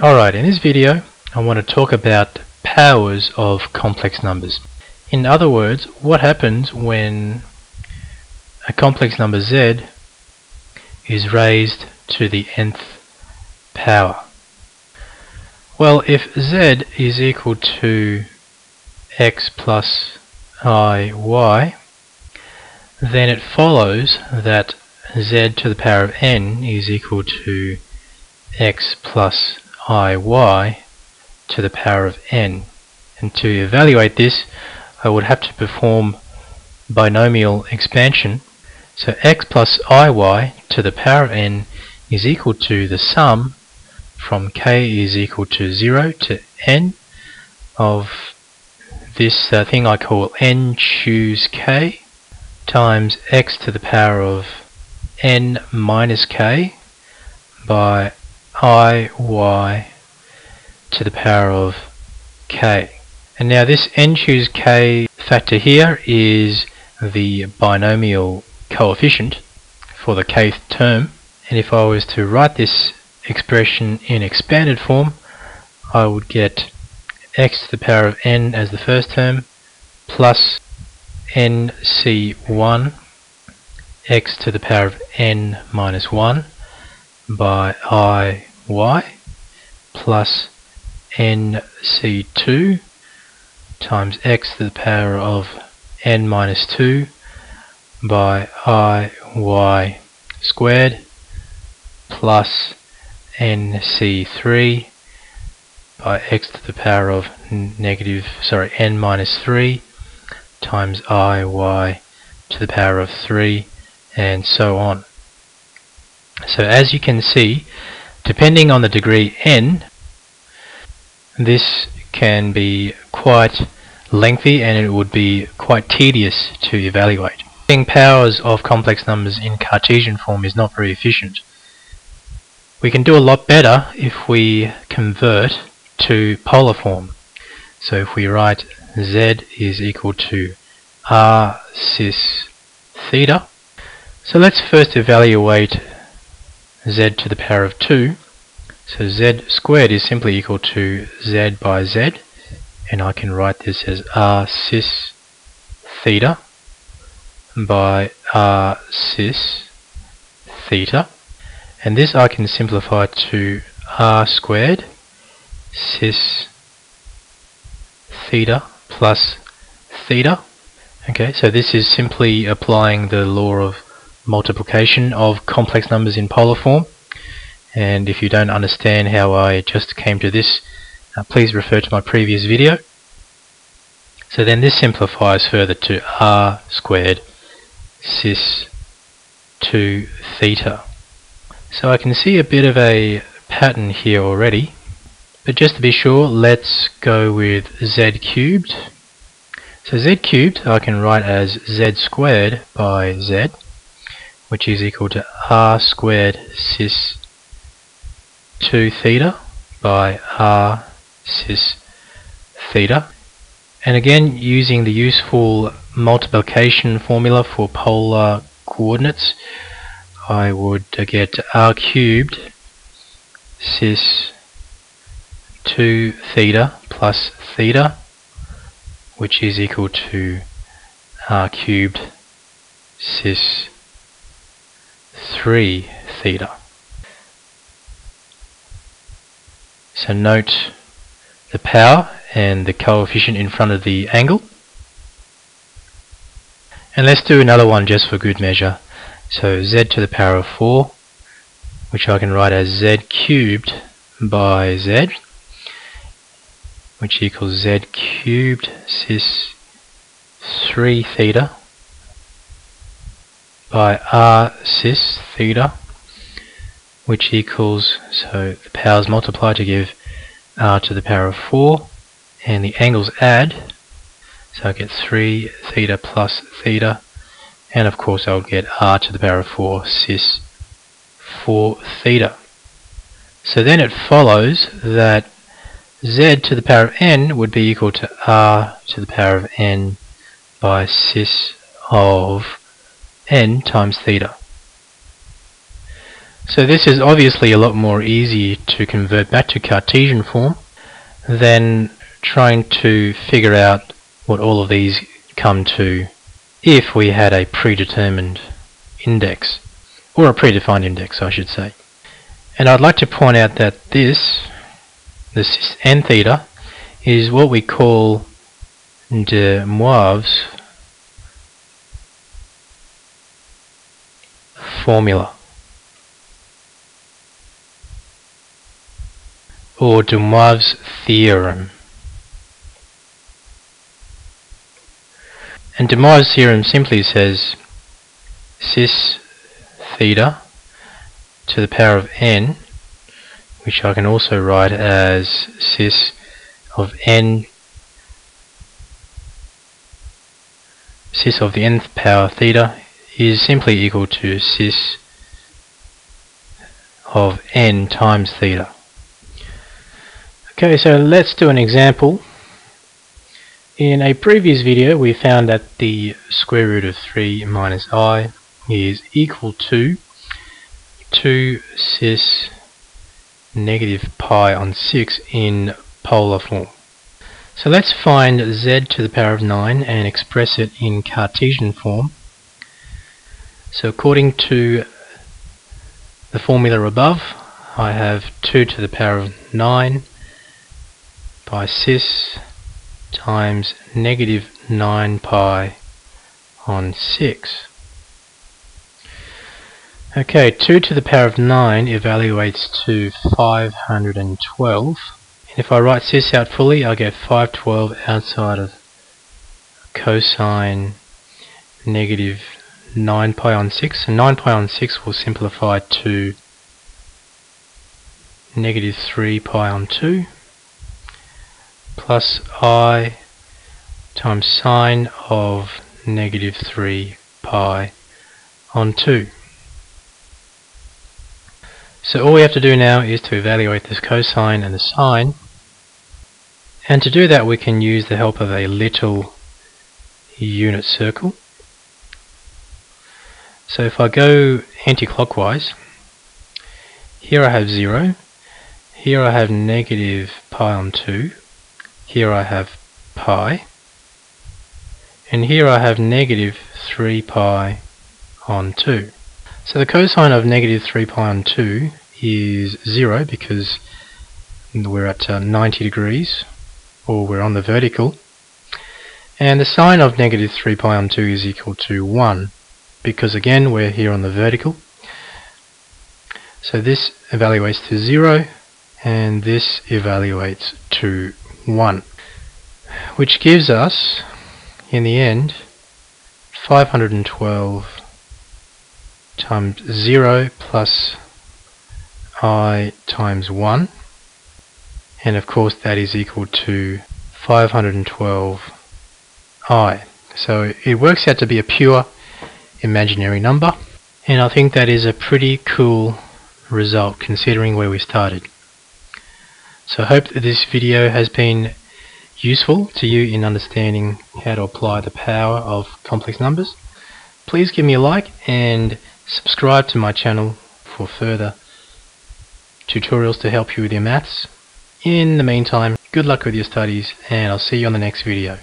Alright, in this video I want to talk about powers of complex numbers. In other words, what happens when a complex number z is raised to the nth power? Well, if z is equal to x plus i y, then it follows that z to the power of n is equal to x plus iy to the power of n. And to evaluate this, I would have to perform binomial expansion. So x plus iy to the power of n is equal to the sum from k is equal to 0 to n of this uh, thing I call n choose k times x to the power of n minus k by i y to the power of k. And now this n choose k factor here is the binomial coefficient for the kth term and if I was to write this expression in expanded form, I would get x to the power of n as the first term plus nc1 x to the power of n minus 1 by i y plus nc2 times x to the power of n minus 2 by i y squared plus nc3 by x to the power of negative, sorry, n minus 3 times i y to the power of 3 and so on. So as you can see, depending on the degree n, this can be quite lengthy and it would be quite tedious to evaluate. Getting powers of complex numbers in Cartesian form is not very efficient. We can do a lot better if we convert to polar form. So if we write z is equal to r cis theta. So let's first evaluate z to the power of 2. So z squared is simply equal to z by z and I can write this as r cis theta by r cis theta and this I can simplify to r squared cis theta plus theta. Okay, so this is simply applying the law of multiplication of complex numbers in polar form. And if you don't understand how I just came to this, uh, please refer to my previous video. So then this simplifies further to r squared cis 2 theta. So I can see a bit of a pattern here already. But just to be sure, let's go with z cubed. So z cubed I can write as z squared by z, which is equal to r squared cis 2 theta by r cis theta. And again, using the useful multiplication formula for polar coordinates, I would get r cubed cis 2 theta plus theta which is equal to r cubed cis 3 theta. So note the power and the coefficient in front of the angle. And let's do another one just for good measure. So z to the power of 4, which I can write as z cubed by z, which equals z cubed cis 3 theta by r cis theta, which equals, so the powers multiply to give r to the power of 4, and the angles add, so I get 3 theta plus theta and of course I'll get r to the power of 4 cis 4 theta. So then it follows that z to the power of n would be equal to r to the power of n by cis of n times theta. So this is obviously a lot more easy to convert back to Cartesian form than trying to figure out what all of these come to if we had a predetermined index, or a predefined index I should say. And I'd like to point out that this, this n theta, is what we call de Moivre's formula. Or Moivre's theorem. And Moivre's theorem simply says cis theta to the power of n, which I can also write as cis of n cis of the nth power theta is simply equal to cis of n times theta. Okay, so let's do an example. In a previous video we found that the square root of 3 minus i is equal to 2 cis negative pi on 6 in polar form. So let's find z to the power of 9 and express it in Cartesian form. So according to the formula above, I have 2 to the power of 9 by cis times negative 9 pi on 6. Okay, 2 to the power of 9 evaluates to 512. And if I write this out fully, I get 512 outside of cosine negative 9 pi on 6. And 9 pi on 6 will simplify to negative 3 pi on 2 plus i times sine of negative 3 pi on 2. So all we have to do now is to evaluate this cosine and the sine. And to do that we can use the help of a little unit circle. So if I go anti-clockwise, here I have 0, here I have negative pi on 2, here I have pi, and here I have negative 3 pi on 2. So the cosine of negative 3 pi on 2 is 0 because we're at uh, 90 degrees or we're on the vertical and the sine of negative 3 pi on 2 is equal to 1 because again we're here on the vertical so this evaluates to 0 and this evaluates to 1 which gives us in the end 512 times 0 plus i times 1 and of course that is equal to 512 i. So it works out to be a pure imaginary number and I think that is a pretty cool result considering where we started. So I hope that this video has been useful to you in understanding how to apply the power of complex numbers. Please give me a like and Subscribe to my channel for further tutorials to help you with your maths. In the meantime, good luck with your studies and I'll see you on the next video.